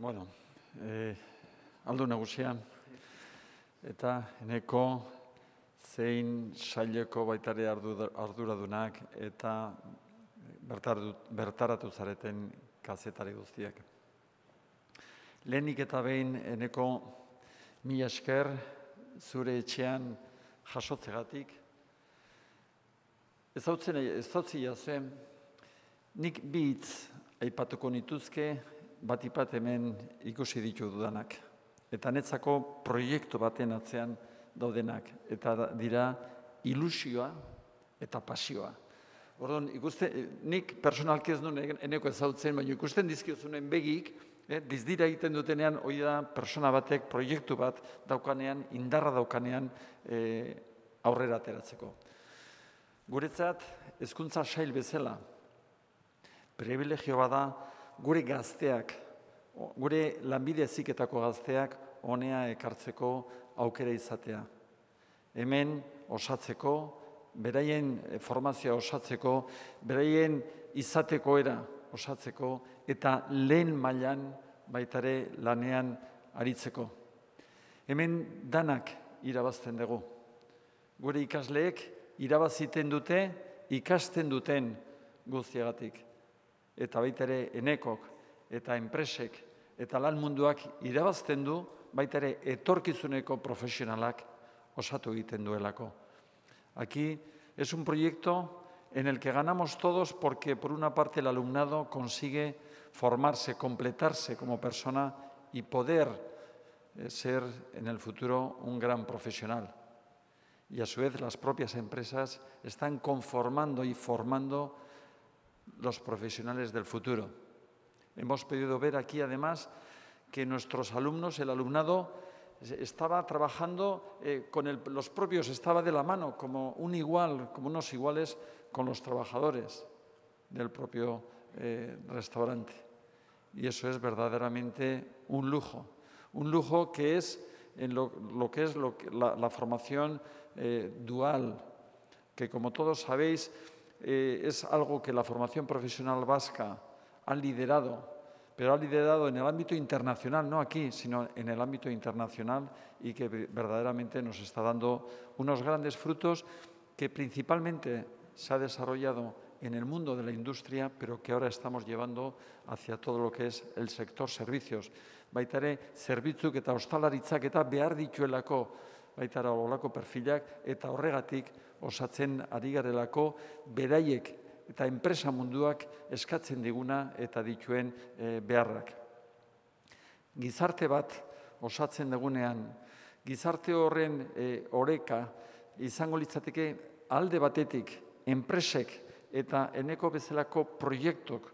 Bueno, eh, aldo nagusia, eta eneko zein saileko baitare ardu- arduradunak eta bertaratu, zareten kazetari guztiak. Lehenik eta behin eneko mila esker zure etxean jasotzegatik. Ez hautzen, ez hautzi jazuen, nik bi hitz aipatuko nituzke, batipat hemen ikusi ditu dudanak. Eta netzako proiektu baten atzean daudenak. Eta dira ilusioa eta pasioa. Orduan, ikuste, nik personalki ez nuen eneko ezautzen, baina ikusten dizkiozunen begik, eh, dizdira egiten dutenean, hori da persona batek proiektu bat daukanean, indarra daukanean eh, aurrera ateratzeko. Guretzat, hezkuntza sail bezala, privilegio bada gure gazteak, gure lanbide heziketako gazteak honea ekartzeko aukera izatea. Hemen osatzeko, beraien eh, formazioa osatzeko, beraien izateko era osatzeko eta lehen mailan baitare lanean aritzeko. Hemen danak irabazten dugu. Gure ikasleek irabaziten dute ikasten duten guztiagatik. Eta baita ere enekok eta enpresek eta lan munduak irabazten du baita ere etorkizuneko profesionalak osatu egiten duelako. Aquí es un proyecto en el que ganamos todos porque por una parte el alumnado consigue formarse, completarse como persona y poder eh, ser en el futuro un gran profesional. Y a su vez las propias empresas están conformando y formando los profesionales del futuro. Hemos podido ver aquí además que nuestros alumnos, el alumnado, estaba trabajando eh, con los propios, estaba de la mano como un igual, como unos iguales con los trabajadores del propio eh, restaurante. Y eso es verdaderamente un lujo, un lujo que es en lo, que es la formación eh, dual, que como todos sabéis eh, es algo que la formación profesional vasca ha liderado, pero ha liderado en el ámbito internacional, no aquí, sino en el ámbito internacional y que ve- verdaderamente nos está dando unos grandes frutos que principalmente se ha desarrollado en el mundo de la industria, pero que ahora estamos llevando hacia todo lo que es el sector servicios. Zerbitzuk eta ostalaritzak eta behar dituelako olako perfilak eta horregatik osatzen ari garelako beraiek eta enpresa munduak eskatzen diguna eta dituen eh, beharrak. Gizarte bat osatzen dugunean, gizarte horren eh, oreka izango litzateke alde batetik enpresek eta eneko bezalako proiektuk